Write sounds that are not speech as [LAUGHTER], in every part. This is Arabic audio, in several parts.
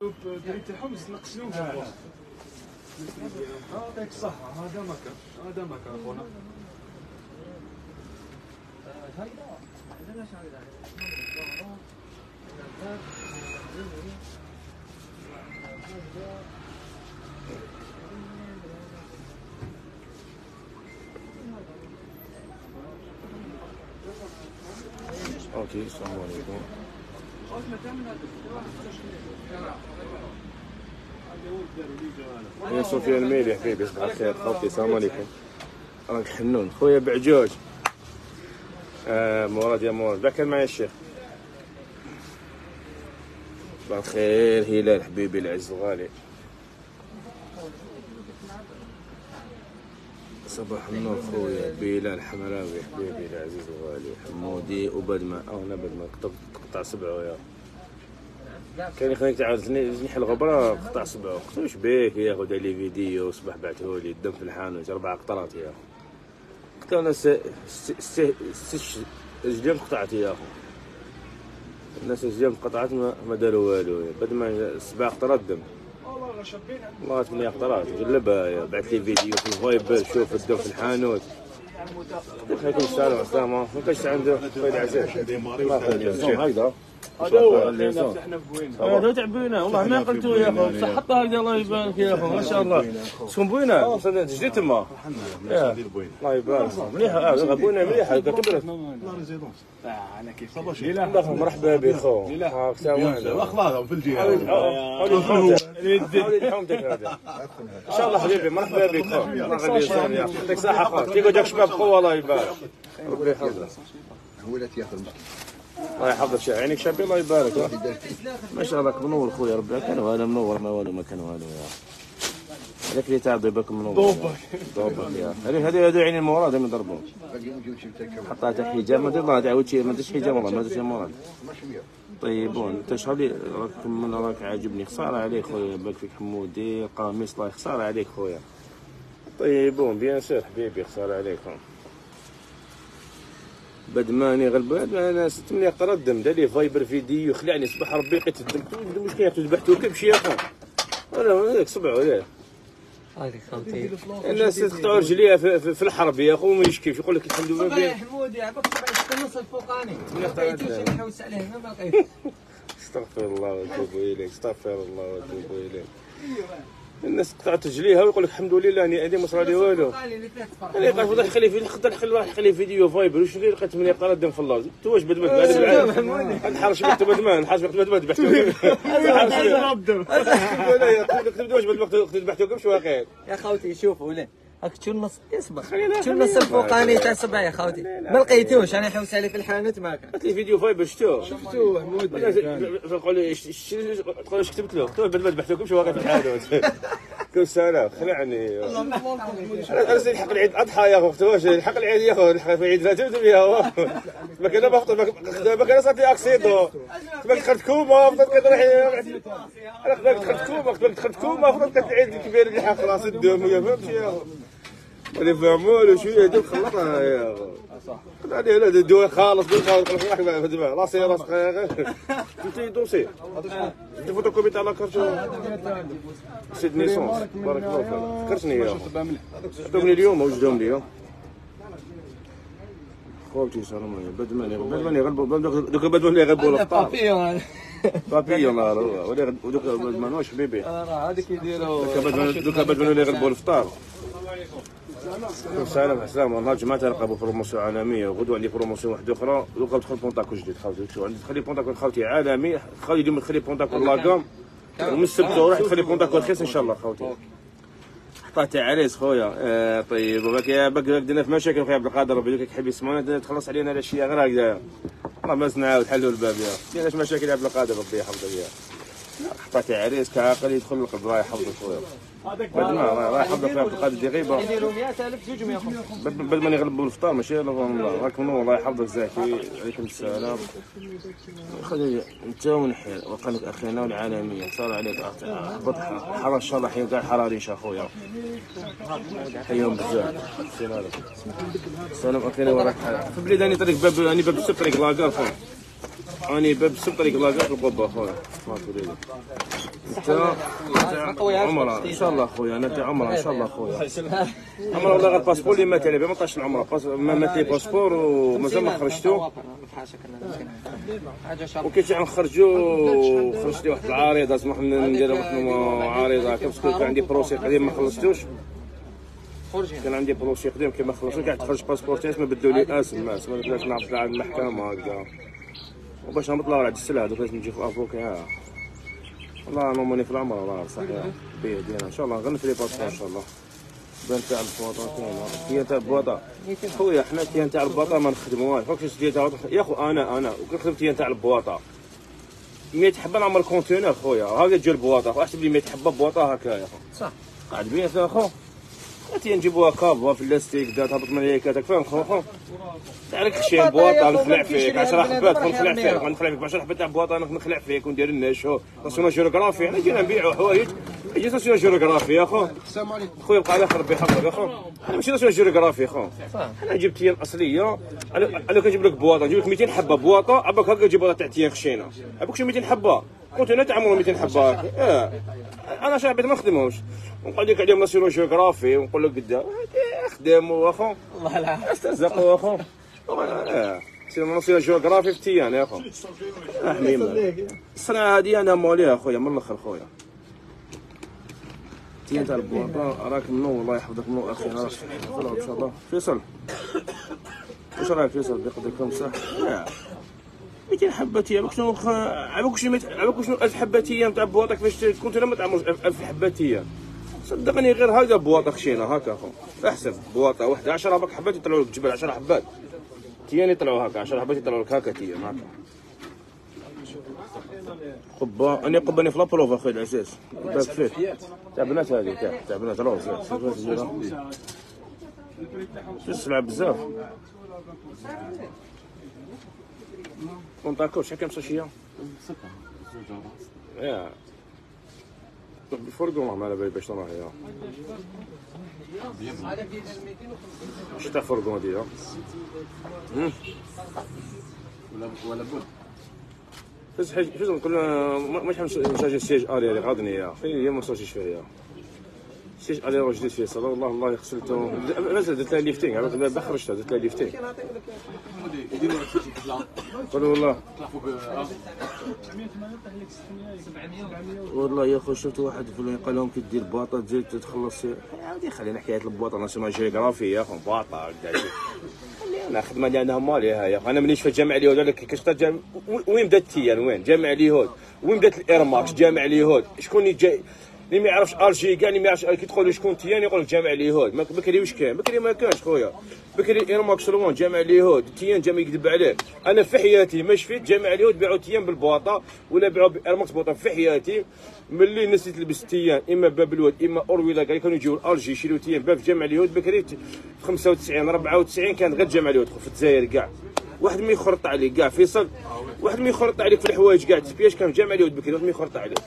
دريت الحمص نقص لهم في الوسط يعطيك الصحة هذا مكان هذا مكان اخونا أوكي السلام عليكم. يا سفيان الميلي حبيبي صباح الخير خوتي السلام عليكم. راك حنون. خويا بعجوج. آه مراد يا مراد. ذاك معي الشيخ. صباح الخير هلال حبيبي العز الغالي صباح النور خويا بلال حمراوي حبيبي العزيز الغالي حمودي. وبدمة أو أنا بدمة قطع- قطع سبعه يا كان يخليك تعاود جنيح الغبرة قطع سبعه قلت واش بيك ياخذ علي فيديو صباح بعثهولي الدم في الحانوت أربع قطرات يا اخو قلت أنا س س س س رجلين قطعت يا اخو الناس رجلين قطعت ما, ما داروا والو. بعد ما سبع قطرات دم. ثمانية قطرات جلبها يا بعث لي فيديو في الفايبر شوف الدم في الحانوت. خليكم السلام السلام ما كاش عنده خويا العزيز الله. يخليك هكذا هذا هو هذا تعبينا والله ما قلتوا يا اخو بصح حطها هكذا الله يبارك يا اخو ما شاء الله. شكون بوينة. جديد تما. الله يبارك. مليحة. آه بوينة مليحة. كبرت. أنا كيف؟ الله مرحبا بك خو واحد أخبارهم في الجهة؟ إن شاء الله حبيبي مرحبا بك. يعطيك صحة خو كيف جاك شباب خو الله يبارك. ربي يحفظك. هو لا تياخذ الله يحفظك شا- عينك شابي الله يبارك. ما شاء الله منور خويا ربي. كان هذا منور ما والو ما كان والو يا. هذاك اللي تاع ضيبك منور. ضوبك. ضوبك يا. هذه هذه هذه عيني المراد نجيب شي متكم حطيت حجاب ما شي ما درتش حجاب والله ما درتش مراد ماشي مية طيبون انت شحال لي راك من راك عاجبني. خسارة عليك خويا باك فيك حمودي قميص الله خساره عليك خويا. طيبون بيان سير حبيبي خسارة عليكم. بدماني غلب أنا 600 قرا الدم دار لي فايبر فيديو خلعني صباح ربي لقيت الدم. واش كاين ذبحتو كبش يا اخو ولا هذاك صبعه ولا. هذيك خالتي الناس تقطعوا رجليها في, الحرب يا أخو ما يشكيش يقول لك الحمد لله. حمودي النص الفوقاني. ما لقيتوش عليه ما لقيت استغفر الله وأتوب [LAUGHS] إليك استغفر الله وأتوب إليك. الناس قطعت رجليها ويقول لك الحمد لله اني أدي ما صار لي والو أنا قال فضل خلي في خدر خلي واحد خلي فيديو فايبر. وش اللي لقيت من يقرأ الدم في الله؟ انت واش بدمت بعد. العالم نحرش بك بدمان نحرش بك بدمان ذبحتو كتبت واش بدمت ذبحتو كبش واقع يا خوتي شوفوا لا هاك تشو النص؟ اصبر تشو النص الفوقاني تاع الصبع يا خوتي؟ ما لقيتوش أنا حوس عليه في الحانوت ما كان قالت لي فيديو فايبر شفتو شفتو حمود تقول لي إيش إيش- تقول إيش كتبت له؟ قلت له بدل ما ذبحتو كبش واقع في الحانوت؟ [LAUGHS] كل سنه خلعني. أنا أنا الحق العيد الاضحى يا اخو واش؟ الحق العيد يا اخو الحق في عيد يا هو ما كان بفطر ما كان صار لي أكسيدو. ما دخلت كوما فضلت كتروح أنا دخلت كوما دخلت كوما فضلت كتعيد الكبير اللي حق راس الدم يا فهمت يا اخو اللي فهموا شوية ديال خلطها يا اخو قلت عليه لا الدواء خالص بالخالص خلاص راح في دماغ راسي راس أنت دوسي أنت فوتوكوبي تاع لاكارت سيد نيسونس بارك الله فيك. فكرتني يا عطوني اليوم وجدهم لي خوتي سلام عليكم. بدماني بدماني يغلبوا دوك بدماني يغلبوا الابطال بابيون بابيون لا ولا دوك بدمان واش حبيبي راه هذيك يديروا دوك بدمان اللي يغلبوا الافطار سلام سلام والله جماعة ترقبوا بروموسيون عالميه وغدوة عندي بروموسيون واحدة أخرى. دوكا تدخل بونتاكو جديد. خاوتي عندي؟ تخلي بونتاكو خاوتي عالمي. خاوتي اليوم تخلي بونتاكو لاكام ومن السبت وراح تخلي بونتاكو رخيص إن شاء الله خاوتي حطيت عريس خويا. آه طيب. وباك باك درنا في مشاكل خويا عبد القادر. ربي يديك حبي يسمعونا تخلص علينا الأشياء غير هكذا. والله ما نعاود حلوا الباب يا. كايناش مشاكل يا عبد القادر. ربي يحفظك يا. حطيت عريس كعاقل يدخل القلب الله يحفظك خويا بعد ما الله يحفظك يا عبد القادر دي غيبه يديروا 100000 زوج 150 بد بد ما يغلبوا الفطار ماشي راك منور الله يحفظك زاكي عليكم السلام. خلي أنت ونحيل وقالك اخينا والعالميه صار عليك احبط حرا ان شاء الله حين قاعد حراريش أخويا. حيهم بزاف. سلام سلام اخينا وراك في بلاد اني طريق باب اني باب السوق طريق لاكار فون راني باب طريق لاكاع في القبة اخويا ما لي انت عمره إن شاء الله أخويا. أنا تاع عمره إن شاء الله أخويا. عمره والله غير باسبور اللي مات عليه ما طاش العمره باس- ما مات لي باسبور ومازال ما خرجتو. وكي شي نخرجو خرجت لي واحد العارضه لازم واحد ندير واحد عارضه هكا باسكو كان عندي بروسي قديم ما خلصتوش. كان عندي بروسي قديم كي ما خلصتوش. قاعد تخرج باسبور تاعي ما بدلوا لي اسم ما بداش نعرف المحكمة هكا وباش نهبط على السلعة دوك لازم نجي في افوكا والله نوموني في العمر والله صحيح. بيه دينا إن شاء الله غنفري باسبور إن شاء الله. بان تاع البواطا كاينة كاين تاع البواطا خويا حنا كاين تاع البواطا ما نخدموهاش فاك شتي تاع يا خو أنا أنا. وكي خدمت كاين تاع البواطا 100 حبة نعمر كونتينر خويا. هذا جا البواطا أحسب لي 100 حبة بواطا هكا يا خو. صح. قاعد بين يا خو تي نجيبوها كافا في اللاستيك دا تهبط من هيك هذاك فاهم خو خو. تاع لك خشين بواطا نخلع فيك 10 حبات نخلع فيك نخلع فيك ب 10 حبات تاع بواطا نخلع فيك وندير لنا شو تصوير جيوغرافي حنا جينا نبيعوا حوايج يجي تصوير جيوغرافي يا خو السلام عليكم. خويا بقى على خير ربي يحفظك يا خو أنا ماشي تصوير جيوغرافي خو أنا جبت تيان اصليه أنا كنجيب لك بواطه نجيب لك 200 حبة بواطة عباك هكا جيب لك تاع تيان خشينة. عباك شي 200 حبة؟ قلت أنا تعمروا 200 حبه آه أنا شعبي ما نخدمهمش ونقعد لك عليهم نصيروا جيوغرافي ونقول لك قدام خدام واخو والله لا استرزقوا أخو. آه سير نصير جيوغرافي في تيان يا أخو. آه، حميمه الصناعه هذه أنا موليها خويا من الأخر خويا. تيان تاع البواطه راك منو الله يحفظك. منو أخي راك ان شاء الله فيصل. واش رايك فيصل؟ بيقدر لكم صح؟ لا 200 حبه تيام شنو خ- عباك شنو عباك شنو 1000 حبه تيام تاع بواطه كيفاش كنت أنا ما تعمرش 1000 حبه تيام صدقني غير هكا بواطه خشينه هكا أخو. احسب بواطه واحدة 10 باك حبات يطلعوا لك جبل 10 حبات. تيان يطلعوا هكا 10 حبات يطلعوا لك هكا تيام هكا. قبة أنا قباني في لابروف أخوي العزيز. باك فيه. تاع بنات هذه تاع تاع بنات روز السلعة بزاف. كونتاكو شحال كام ساشيه؟ يا بالفرقو ما على بالي باش نروح يا شو تاع فرقو هذه؟ ولا ولا بد فاش حاجة فاش نقول ما شحال نشاجي السيج اللي غادني أخي هي ما صوتيش فيها يا السيج اري راه جديد فيه صلى الله الله غسلته مازال درت لها ليفتينغ عرفت دابا خرجتها درت لها ليفتينغ قالوا والله. والله يا اخو شفت واحد فلان قال لهم كي دير باطا تزيد تخلص عاودي خلينا حكايه البواطه أنا سمع جيوغرافي يا اخو باطا. أنا خدمة اللي عندها مالي هاي أنا ملي شفت جامع اليهود. كاش جام... وين بدأت TN وين؟ جامع اليهود. وين بدأت ال Air Max جامع اليهود. شكون اللي جاي اللي ما يعرفش الجي كاع اللي ما يعرفش كي تقول له شكون TN يقول لك جامع اليهود بكري واش كان بكري ما كانش خويا. بكري Air Max روان جامع اليهود. TN جامع يكذب عليه. أنا في حياتي ما شفت جامع اليهود بيعوا TN بالبواطة ولا بيعوا Air Max بواطة. في حياتي ملي الناس اللي تلبس TN إما باب الواد إما اورويلا كاع كانوا يجيو الجي يشيلوا TN باب جامع اليهود. بكري في 95 94 كان غير جامع اليهود في الجزائر كاع. واحد ما يخرط عليك كاع فيصل. واحد ما يخرط عليك في الحوايج كاع. تسبياش كان في جامع اليهود بكري واحد ما يخرط عليك.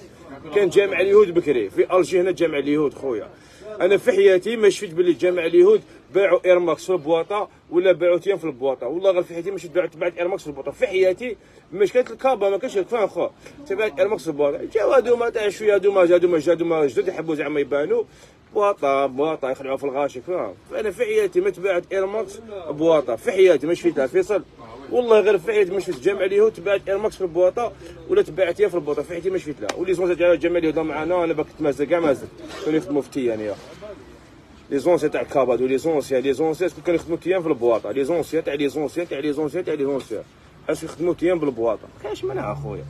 كان جامع اليهود بكري. في ألجي هنا جامع اليهود خويا. أنا في حياتي ما شفت باللي جامع اليهود باعوا Air Max في البواطه ولا باعوا TN في البواطة. والله غير في حياتي شفت باعت باعت Air Max في البواطة. في حياتي مش كانت الكابا ما كانش فاهم خو. تبعت Air Max في البواطة. جاو هادو ما تاع شوية هادو ما هادو ما هادو ما جدد يحبوا زعما يبانوا. بواطة بواطة يخلعوا في الغاشي فاهم؟ فانا في حياتي ما تبعت ايرماكس بواطة. في حياتي ما شفتها فيصل والله غير في حياتي ما شفت جامع اليهود تبعت ايرماكس في البواطة ولا تبعت في البواطة. في حياتي ما شفت لها واللي زون تاع جامع اليهود معنا أنا باك تمازل كاع مازال. كانوا يخدموا في تيان يا لي زونسيان تاع الكابادو لي زونسيان لي زونسيان كانوا يخدموا تيام في البواطه لي زونسيان تاع لي زونسيان تاع لي زونسيان تاع لي زونسيان اش يخدموا تيام بالبواطه كاش منها اخويا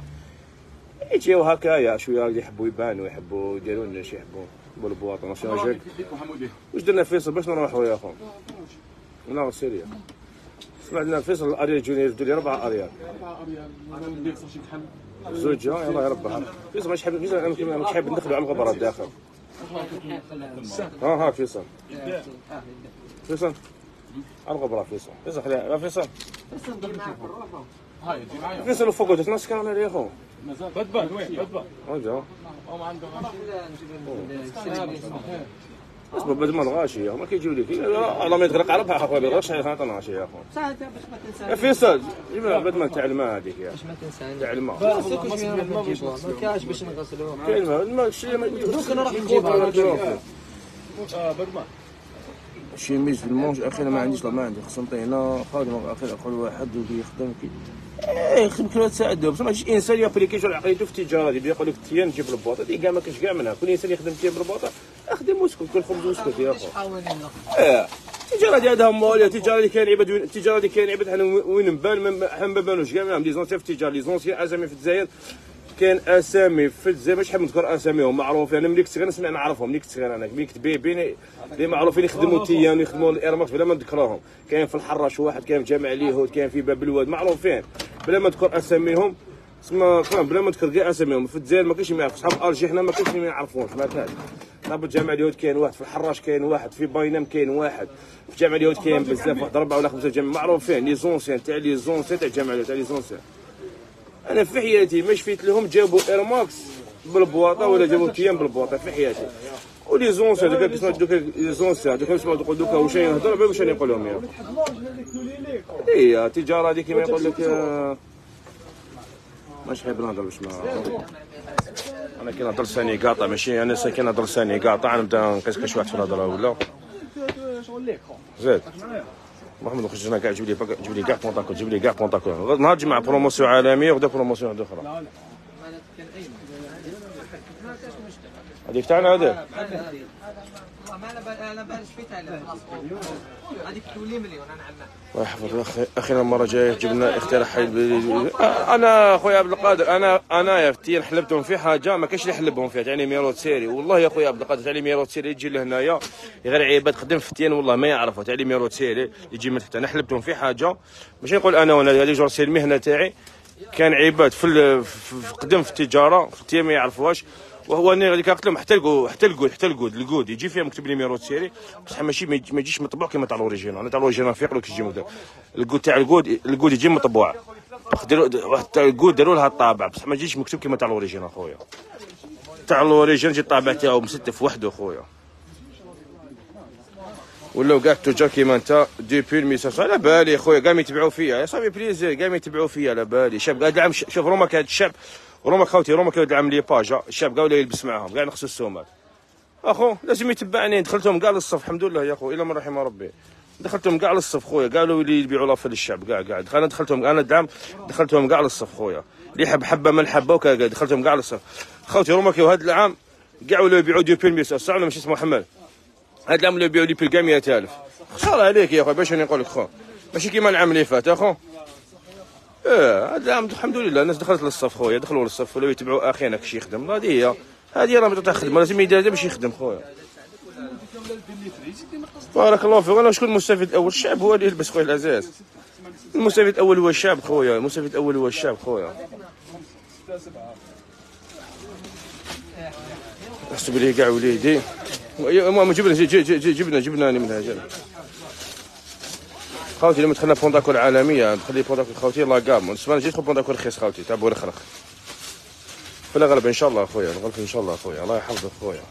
يجيو هكايا شوية يحبوا يبانوا يحبوا يديروا لنا شي يحبوا بالبواطه ماشي راجل واش درنا فيصل باش نروحوا يا اخو لا سيريا سمعنا فيصل الاريال جوني يردوا لي أربع اريال ندير صافي شحال زوج ها يلاه يربح فيصل فيصل أنا مش حاب ندخلوا على الغبره الداخل ها ها فيصل. فيصل. على الغبره فيصل. فيصل خليها لا فيصل. هاي تجي معايا فيصل فوق جات ناس كانوا يا اخو مازال بدبان وين بدبان رجع هم عندهم. بس بعد ما الغاشي ما كيجيو لك الله ما يتغرق عربها اخويا بيغرقش حياة غاشي يا اخو صح انت باش ما يا تنساش فيصل جيب بعد ما تاع الماء هذيك يا باش ما تنساش. تاع الماء ما ما كاش باش نغسلوها كاين الماء الماء شي ما دوك نروح نجيبها آه بدما شي ميز المونج أخي أنا ما عنديش لا ما عندي خصنا نعطيه هنا خادم أخي أقول واحد ويخدم كي إيه يخدم كل تساعدو بصح ما تجيش إنسان ي appliquer شغل عقليته في التجارة دي يقول لك TN نجيب البوطه هذه كاع ما كاينش كاع منها كل إنسان يخدم TN بالبوطه أخدم واسكت كل خبز واسكت يا أخو. إيه. التجارة دي عندها ماليه التجاره اللي كاين عباد التجارة اللي كاين عباد حنا وين نبان؟ حنا ما بانوش كاع les anciens في التجارة. les anciens أسامي في الجزائر كان أسامي في الجزائر. مش حاب نذكر أساميهم؟ معروفين. أنا ملي كنت صغير نسمع نعرفهم ملي كنت صغير أنا. ملي كنت bébé اللي معروفين يخدموا TN ويخدموا ال Air Max بلا ما نذكرهم. كاين في الحراش واحد كاين في جامع اليهود كاين في باب الواد. معروفين. بلا ما نذكر أساميهم تسمى بلا ما نذكر كاع أساميهم. في الجزائر ما كاينش ما يعرف صحاب الجي حنا ما كاينش ما يعرفوهمش ما كانش طاب جامع اليهود كاين واحد في الحراش كاين واحد في باينام كاين واحد. في جامع اليهود كاين بزاف واحد اربعه ولا خمسة جامع معروفين les anciens تاع les anciens تاع جامع اليهود تاع les anciens. أنا في حياتي ما شفيت لهم جابوا Air Max بالبواطة ولا جابوا TN بالبواطة في حياتي. و les anciens دوكا كيسمع دوكا les anciens دوكا كيسمع تقول دوكا واش يهضر ما واش نقول لهم يا هي التجاره هذه كيما يقول لك آه، ماشي حاب نهضر باش ما أنا كي نهضر لساني قاطع ماشي أنا سا- كي نهضر لساني قاطع نبدا نقيس كاش واحد في الهضره ولا زيد محمد خرج لنا كاع جيب لي جيب لي كاع pantacourt جيب لي كاع pantacourt نهار تجمع promotion عالميه وغدا promotion واحدة أخرى هذيك تاعنا هذيك أنا بالي شفيتها على هذيك تولي مليون أنا الله يحفظك أخي اخينا المرة الجاية جبنا اقتراح حي أنا خويا عبد القادر أنا أنا يا فتيان حلبتهم في حاجة ما كاينش اللي يحلبهم فيها تعني ميروت سيري. والله يا خويا عبد القادر تعني ميروت سيري يجي لهنايا غير عباد خدم فتيان والله ما يعرفها تعني ميروت سيري يجي من تحت أنا حلبتهم في حاجة. ماشي نقول أنا وأنا هذه جور سير المهنه تاعي. كان عباد في في- قدم في التجارة فتيان ما يعرفوهاش. وهو أنا اللي قلت لهم حتى القود حتى القود حتى القود. القود يجي فيها مكتوب لي ميرو سيري بصح ماشي ما يجي- ما يجيش مطبوع كما تاع الأوريجينال. أنا تاع الأوريجينال في يقول لك يجي القود تاع القود القود يجي مطبوع. داروا واحد تاع داروا لها الطابع. بصح ما يجيش مكتوب كما تاع الأوريجينال خويا. تاع الأوريجينال يجي الطابع تاعو مستف وحده خويا. ولاو كاع التجار كيما انت ديبي الميساج. على بالي خويا كاع يتبعوا فيا. يا صاحبي بليزير كاع يتبعوا فيا على بالي. شاب قاعد العام شوف روما كان الشاب روما خوتي روما كان العام لي باجا الشاب قاعد ولا يلبس معاهم قاعد نخص السومات أخو لازم يتبعني. دخلتهم كاع للصف الحمد لله يا أخو إلا من رحم ربي. دخلتهم كاع للصف خويا قالوا اللي يبيعوا لافل للشعب كاع كاع أنا دخلتهم أنا الدعم دخلتهم كاع للصف خويا. اللي يحب حبة من حبة وكا دخلتهم كاع للصف. خوتي روما كيو هذا العام كاع ولاو يبيعوا دو بيرميس صح ولا ماشي اسمه محمد هاد العام ولاو يبيعوا لي بيل كاع 100000 خساره عليك يا أخو باش نقول لك خو. ماشي كيما العام اللي فات أخو. العام الحمد لله الناس دخلت للصف خويا دخلوا للصف ولاو يتبعوا أخينا كيش يخدم. هذه هي هذه راه تاع خدمة لازم يدير باش يخدم خويا. بارك الله فيك. أنا شكون المستفيد الأول؟ الشعب هو اللي يلبس خويا العزاز المستفيد الأول هو الشعب خويا المستفيد الأول هو الشعب خويا. أحسب لي كاع وليدي. المهم جبنا جي- جبنا جبنا من هذا خاوتي لما دخلنا pantacourt العالمية دخل les pantacourts خاوتي لا كام نسمع جيت pantacourt رخيص خاوتي تاع بورخرخ في الغالب إن شاء الله أخويا الغالب إن شاء الله أخويا الله يحفظك أخويا.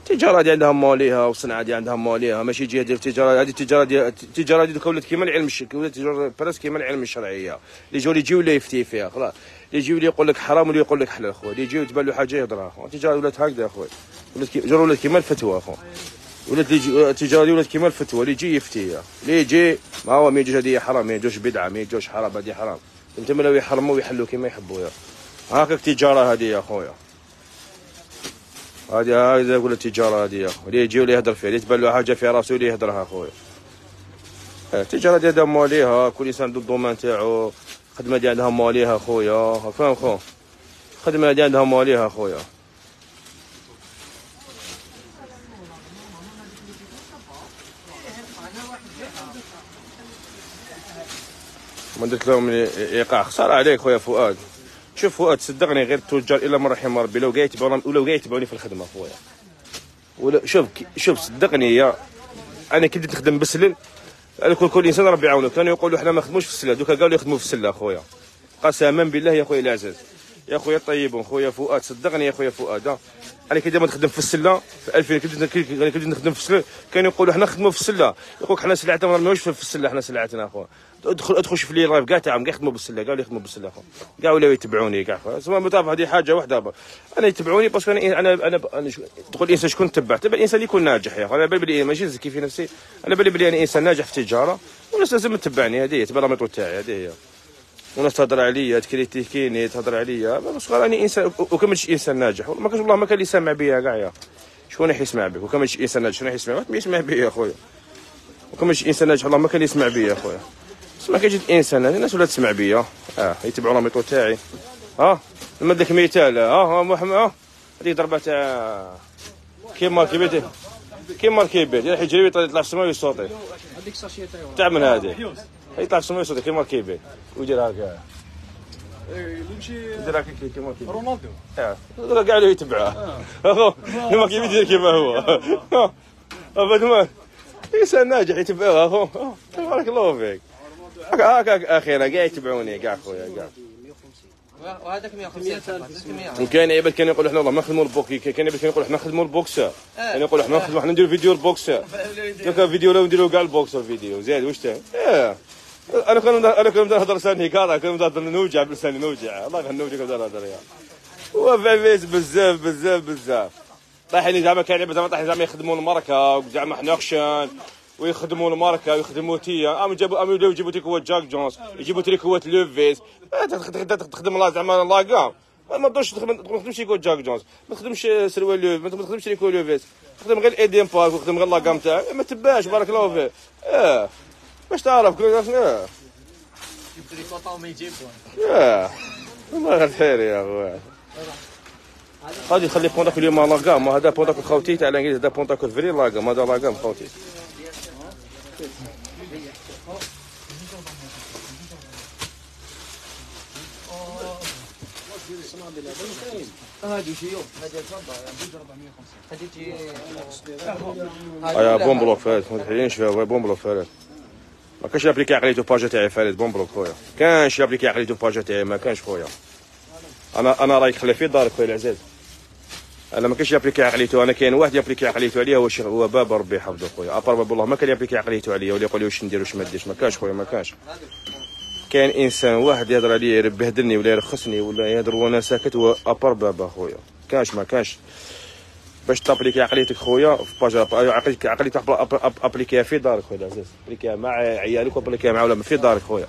التجاره دي عندها ماليها والصناعه دي عندها ماليها ماشي جهة ديال التجارة هذه التجارة دي التجارة دي ولات كيما العلم ولات تجارة برس كيما العلم الشرعية. اللي يجوا يجيو اللي يفتي فيها خلاص اللي يجيو اللي يقول لك حرام واللي يقول لك حلال أخويا. اللي يجيو تبان له حاجة يهضرها التجاره ولات هكذا أخويا. ولات ولات كيما الفتوى أخويا. التجاره دي ولات كيما الفتوى اللي يجي يفتي؟ اللي يجي؟ ما هو ما يجوش هذه حرام ما يجوش بدعة ما يجوش حرام هذه حرام. أنت لو يحرموا ويحلوا كيما يحبوا. يا هاكاك التجاره هذه يا اخويا هذه هذه يقول التجاره هذه يا اخو اللي يجي واللي يهضر فيها؟ اللي تبان له حاجة في راسه اللي يهضرها اخويا آه، التجاره دي عندها ماليها كل إنسان عنده الضمان تاعو. خدمة دي عندها ماليها اخويا فاهم خو خدمة دي عندها ماليها اخويا ما درت لهم إيقاع. خسارة عليك خويا فؤاد. شوف فؤاد صدقني غير التجار إلا من رحم ربي. لو قاعد يتبعوني ولو قاعد يتبعوني في الخدمة خويا. ولا شوف شوف صدقني يا أنا كي بديت نخدم بالسلل كل كل إنسان ربي يعاونه كانوا يقولوا إحنا ما نخدموش في السلة. دوكا قالوا يخدموا في السلة خويا. قسما بالله يا خويا العزيز. يا خويا طيبون خويا فؤاد. صدقني يا خويا فؤاد. أنا كي دائما نخدم في السلة في 2000 كنت كنت نخدم في السلة. كانوا يقولوا حنا نخدموا في السلة. يقول لك حنا سلعتنا ماهوش في السلة حنا سلعتنا أخويا. ادخل ادخل شوف لي ال live كاع تاعهم كاع يخدموا بالسلة كاع اللي يخدموا بالسلة أخويا. كاع ولاو يتبعوني كاع متابع هذه حاجة واحدة أنا يتبعوني parce que أنا أنا أنا, شو- تقول الإنسان شكون تبع؟ تبع الإنسان اللي يكون ناجح يا أخويا. أنا بالي ماشي نزكي في نفسي. أنا بالي بلي أنا إنسان ناجح في التجاره والناس لازم تتبعني هذه هي. تبع ال méthode تاعي هذه هي. وناس تهضر عليا ت critiquer يني تهضر عليا. بس راني إنسان وكملش إنسان ناجح. ما كانش والله ما كان اللي يسمع بيا كاع يا. شكون راح يسمع بك وكملش إنسان ناجح شكون راح يسمع؟ ما يسمع بيا يا خويا. وكملش إنسان ناجح والله ما كان يسمع بيا يا خويا. بس ما كيجي الانسان هذه الناس ولا تسمع بيا. آه يتبعوا لاميطو تاعي. ها لما داك مثال ها ها محمد ها هذيك ضربة تاع كيما كيبيت كيما الكيبيت يروح يجري يطلع السماء ويصوتي. هذيك الساشيه تاعو تاع من هذه يطلع في السماء ويصوتي كيما الكيبيت ويدير هكا يمشي يدير هكا كيما الكيبيت رونالدو آه كاع اللي يتبعه اخو كيما كيف يدير كيما هو ابد ما انسان ناجح يتبعه اخو آه، تبارك الله فيك هكا هكا أخيرا كاع يتبعوني كاع خويا كاع وهذاك 150 100 وكان عباد كانوا يقولوا إحنا والله ما نخدموا البوكي كان عباد كانوا يقولوا إحنا نخدموا البوكسر كانوا يقولوا إحنا نخدموا إحنا نديروا فيديو البوكسر كان فيديو لو نديروا كاع البوكسر فيديو زاد واش تاع آه أنا كنت أنا كنت نهضر لساني كارا كنت نهضر نوجع بلساني نوجع. الله يخلي نوجع كنت نهضر يا وفيفيس بزاف بزاف بزاف طايحين زعما عباد زعما طايحين زعما يخدموا الماركه وزعما حنا خشان ويخدموا الماركه ويخدموا تيا. أم جابوا أم يجيبوا تريكوات جاك جونز يجيبوا تريكوات لوفيس تخدم لا زعما لاكا ما تقدرش ما تخدمش تريكوات جاك جونز. ما تخدمش سروال لوف ما تخدمش تريكو لوفيس تخدم غير ايدين بارك وتخدم غير لاكام تاعك ما تباش بارك الله فيك. آه باش تعرف كل آه آه الله غير خير يا خويا غادي يخلي بونتاك اليوم لاكا ما هذا بونتاك خوتي تاع الانجليز هذا بونتاك فري لاكا ما هذا لاكا خوتي هذه شيوخ هذه تفضل هذه تجي يا بون بلوك فارس ما تحيينش فيها بون بلوك فارس ما كانش لابليكي عقليته باجا تاعي فارس بون بلوك خويا كانش لابليكي عقليته باجا تاعي ما كانش خويا أنا أنا رايك خلي في دارك خويا العزيز أنا ما كانش يابليكي عقليته أنا كاين واحد يابليكي عقليته عليا هو الشيخ هو بابا ربي يحفظه خويا ابار باب الله ما كان يابليكي عقليته عليا ولا يقول لي واش ندير واش ما نديرش ما كانش خويا ما كانش كاين انسان واحد يهضر عليا يبهدلني ولا يرخصني ولا يهضر وأنا ساكت هو ابار بابا خويا كانش ما كانش باش تابليكي عقليتك خويا في باجا عقليتك عقليتك ابليكيها في دارك خويا العزيز ابليكيها مع عيالك وابليكيها مع ولا في دارك خويا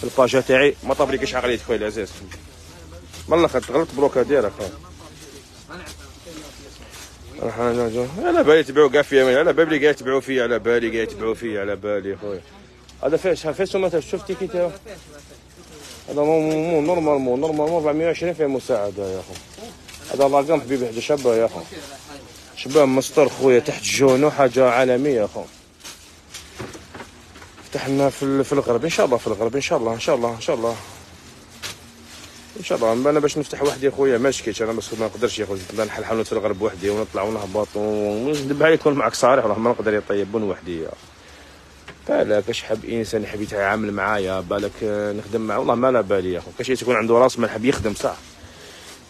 في الباجا تاعي ما تابليكيش عقليتك خويا العزيز من الآخر تغلط بلوكا ديالك خويا على بالي يتبعوا كاع فيا على بالي كاع يتبعوا فيا على بالي كاع يتبعوا فيا على بالي خويا هذا فاش فاش ما شفتي كي تا- هذا مو مو normalement normalement 420 فيه مساعدة يا اخو هذا la gamme حبيبي حدا شابه يا أخو. شباب مسطر خويا تحت genou حاجة عالمية يا أخو. فتحنا في في الغرب. إن شاء الله في الغرب إن شاء الله إن شاء الله إن شاء الله. إن شاء الله. أنا باش نفتح وحدي خويا ما شكيتش. أنا بس ما نقدرش يا خويا. نحل حانوت في الغرب وحدي ونطلع ونهبط ونكذب عليك نكون معك صريح والله ما نقدر يطيبون وحدي بالك اش حب إنسان يحب يتعامل معايا؟ بالك آه، نخدم معاه. والله ما لا بالي يا أخو. كاش يكون عنده راس مال حب يخدم صح؟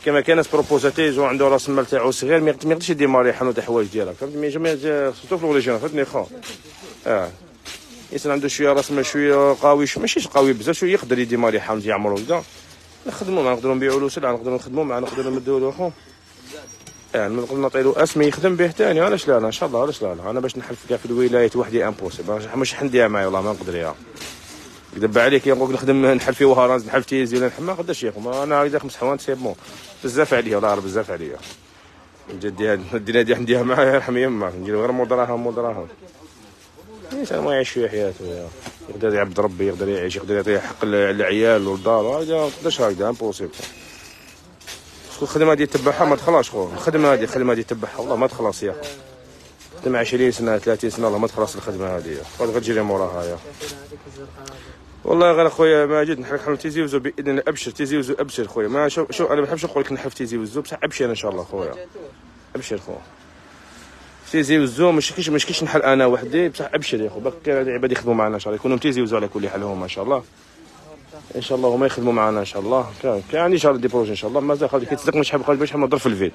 كما كان propositions يجو عنده راس المال تاعو صغير ما يقدر- ما يقدرش ي démarrer حانوت الحوايج ديالك فهمتني mais جميع surtout في l'origine فهمتني خو آه. انسان عنده شوية راس مال شوية قوي ماشي قوي بزاف شوية يقدر ي démarrer حانوت يعمرو. كاع نخدموا معاه نقدروا نبيعوا له سلعة نقدروا نخدموا معاه نقدروا نمدوا له خو يعني نقدر نعطي له اسمي يخدم به ثاني علاش لا لا إن شاء الله علاش لا أنا باش نحل في كاع في الولايات وحدي impossible مش حنديها معايا والله ما نقدر يا. كذب عليك يا نقول نخدم نحل في وهران نحل في تيزي ولا نحل ما نقدرش يا اخو أنا هكذا خمس حوانت c'est bon. بزاف عليا والله بزاف عليا. جدي هاد الدنيا دي عنديها معايا يرحم يمك ندير غير مو دراهم مو دراهم الانسان ما يعيش في حياته يا يقدر يعبد ربي يقدر يعيش يقدر يعطي حق العيال والدار. هذا ما نقدرش هكذا impossible شكون الخدمة هذه تبعها ما تخلصش خو الخدمة هذه الخدمة هذه تبعها والله ما تخلص يا خدم 20 سنة 30 سنة والله ما تخلص الخدمة هذه غادي غير تجري موراها يا والله غير أخويا ماجد نحرك حلو تيزي وزو بإذن الله أبشر تيزي وزو أبشر خويا ما شو, شو أنا ما بحبش نقول لك نحف تيزي وزو بصح أبشر إن شاء الله خويا أبشر خويا تيزي وزو مش كيش مش كيش نحل أنا وحدي بصح أبشر يا خو باقي العباد يخدموا معنا إن شاء الله يكونوا تيزي وزو على كل حال هما إن شاء الله. إن شاء الله هما يخدموا معنا إن شاء الله. كان عندي إن شاء الله des projets إن شاء الله. مازال خوتي كيتصدق مش حاب خوتي باش نحب نهضر في الفيد.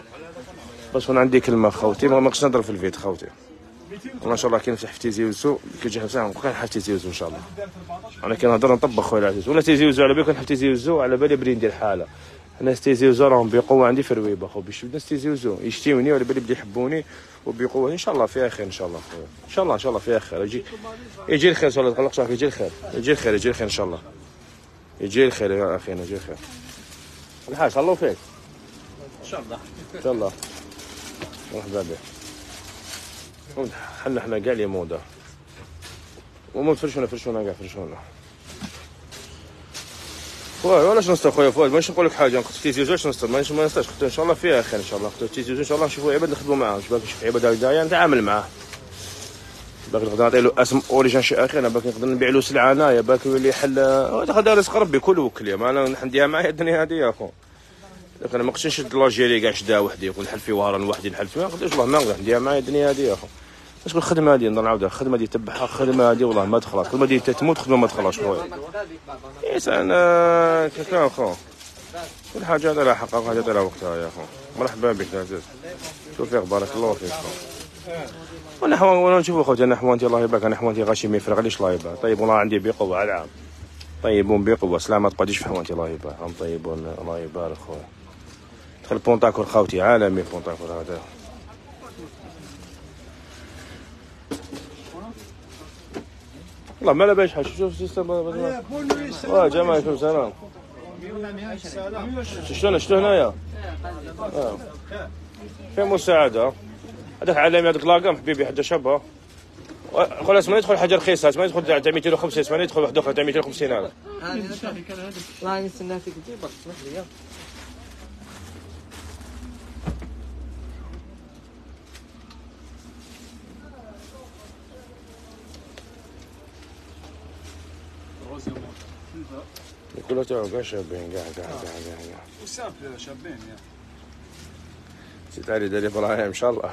بس أنا عندي كلمة خوتي ما نقدرش نهضر في الفيد خوتي. والله إن شاء الله كاين في تيزي وزو كيجي ساعه وكان حاجة تيزي وزو إن شاء الله. أنا كنهضر نطبق خويا العزيز. ولا تيزي وزو على بالي كنحب تيزي وزو على بالي بلي ندير حالة. الناس تيزي وزو راهم بقوة عندي في الرويبة خو باش الناس تيزي وزو يشتيوني ولا بالي بدا يحبوني وبقوة. إن شاء الله فيها خير إن شاء الله خويا. إن شاء الله إن شاء الله فيها خير يجي يجي الخير ان شاء الله تقلقش يجي الخير. يجي الخير يجي الخير إن شاء الله. يجي الخير يا اخينا يجي الخير. الحاج الله فيك. إن شاء الله. إن شاء الله. مرحبا بك. حنا حنا كاع لي موضه وما تفرشونا فرشونا كاع فرشونا ولا شنو نستر خويا فؤاد ماشي نقول لك حاجة نقص تيزي وزو نستر ماشي ما نسترش إن شاء الله فيها خير إن شاء الله. تيزي وزو إن شاء الله نشوفوا عباد نخدموا معاه باش باقي نشوف عباد هكذايا نتعامل معاه باقي نقدر نعطي له اسم origine شي أنا باقي نقدر نبيع له سلعة انايا باقي يولي يحل. هذا رزق ربي كل وكل ما أنا نديها معايا الدنيا هذه يا أخو. لكن ما نقدرش نشد لاجيري كاع شدا وحدي يقول نحل في وهران وحدي نحل في ما نقدرش والله ما نقدر نديها معايا الدنيا هذه يا اخو باش الخدمه هذه نضل نعاودها الخدمه دي تبعها الخدمه هذه والله ما تخلص الخدمه دي تموت خدمة ما تخلص خويا. يس أنا كيف اخو كل حاجة هذا لها حقها وحاجه لها وقتها يا اخو مرحبا بك عزيز. توفيق بارك الله فيك. وأنا حوان وأنا نشوف أخوتي أنا حوانتي الله يبارك أنا حوانتي غاشي ما يفرق ليش الله يبارك؟ طيب والله عندي بقوة على العام طيبون بقوة سلامة تقعديش في حوانتي الله يبارك هم طيبون الله يبارك خويا. دخل pantacourt خاوتي عالمي pantacourt هذا. والله ما لا باش حاجة شوف ال système واه جماعة كل سلام. شلون شلون هنايا آه. فين مساعدة. هذاك عالمي هذاك la gamme حبيبي حدا شابة. قول اسمه يدخل حاجة رخيصه اسمه يدخل تاع 250 اسمه يدخل واحد آخر تاع 250 الف نستنى فيك تجيبك اسمح لي كله تاعو كاع شابين كاع كاع كاع كاع كاع وسامبل شابين يا زيد علي داري إبراهيم ان شاء الله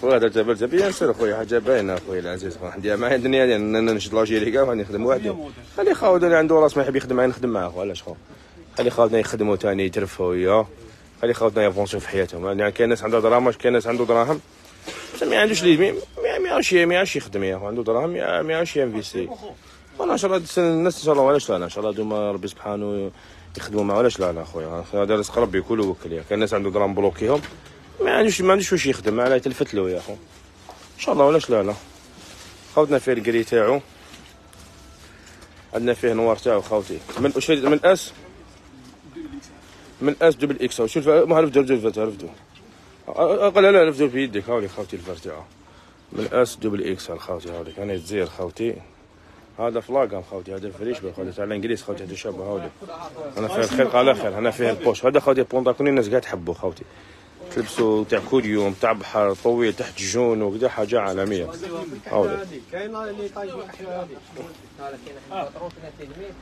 خويا درت برت بيان سير خويا حاجة باينه خويا العزيز عندي معايا الدنيا نشد لاجيري كاع وغادي نخدم وحدي خلي خاوتنا اللي عنده راس ما يحب يخدم معايا نخدم معاه علاش خو خلي خاوتنا يخدموا ثاني يترفوا وياه خلي خاوتنا يفونسوا في حياتهم يعني كاين ناس عندها دراهم كاين ناس عنده دراهم ما عندوش لي ما يعرفش ما يعرفش يخدم يا عنده دراهم ما يعرفش ينفيستي والله إن شاء الله الناس إن شاء الله علاش لا؟ إن شاء الله دوما ربي سبحانه يخدموا معاه علاش لا لا خويا هذا رزق ربي كل وكل كان الناس عنده دراهم بلوكيهم. ما عندوش ما عندوش واش يخدم. علاه تلفت له يا خو إن شاء الله علاش لا لا خوتنا فيه الكري تاعو. عندنا فيه نوار تاعو خوتي. من واش من اس من أس دوبل إكس شوف ما عرفت رفدو رفدو قال لا رفدو في يدك. هاولي خوتي الفار تاعو. من أس دوبل إكس خوتي هاوليك أنا تزير خوتي. هذا فلاقم خوتي هذا فريش خوتي تاع الانجليز خوتي هذا شابه هاولي أنا فيه الخلق على خير أنا فيه البوش. هذا خوتي بونطاكوني الناس قاعد تحبه خوتي. تلبسوا تاع كل يوم تاع بحر طويل تحت جون وكذا حاجة عالمية. هاولي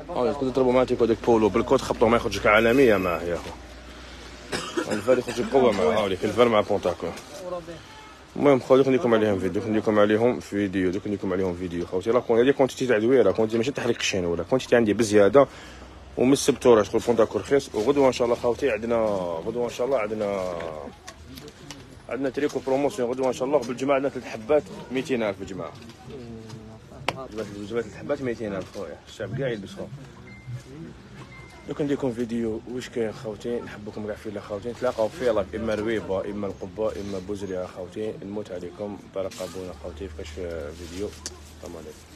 هاولي تقدر تضربوا معاه تيكو ديك بولو بالكوت خبطوا ما يخرجك عالمية معاه يا أخو. الفار يخرج بقوه معاه هاولي في الفار مع بونتاكو المهم خويا دوك نديكم عليهم فيديو دوك نديكم عليهم فيديو دوك نديكم عليهم فيديو خوتي لا هذه quantité تاع دويره quantité ماشي تحريك الشين ولا quantité عندي بزيادة ومن السبت وراه تدخل pantacourt رخيص وغدوة إن شاء الله خوتي عندنا غدوة إن شاء الله عندنا عندنا tricot promotion غدوة إن شاء الله بالجماعه عندنا ثلاث حبات 200000 بالجماعه جماعة ثلاث حبات 200000 خويا. الشعب كاع يلبسهم دوك نديكم فيديو واش كاين خوتي نحبكم كاع في خوتي نتلاقاو في live إما رويبة إما القبة إما بوزريا خوتي نموت عليكم. بارك أبونا خوتي في كاش فيديو. السلام عليكم.